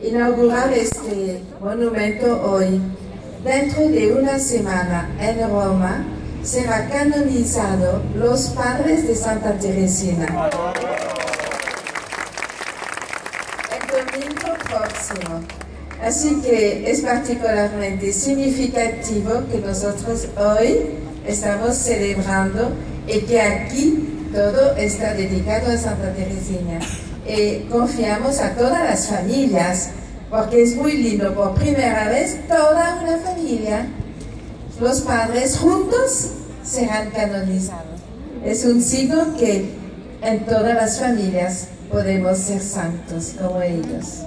inaugurar este monumento hoy. Dentro de una semana en Roma será canonizado los padres de Santa Teresina. El domingo próximo. Así que es particularmente significativo que nosotros hoy estamos celebrando y que aquí todo está dedicado a Santa Teresina. Y confiamos a todas las familias, porque es muy lindo, por primera vez toda una familia, los padres juntos serán canonizados. Es un signo que en todas las familias podemos ser santos como ellos.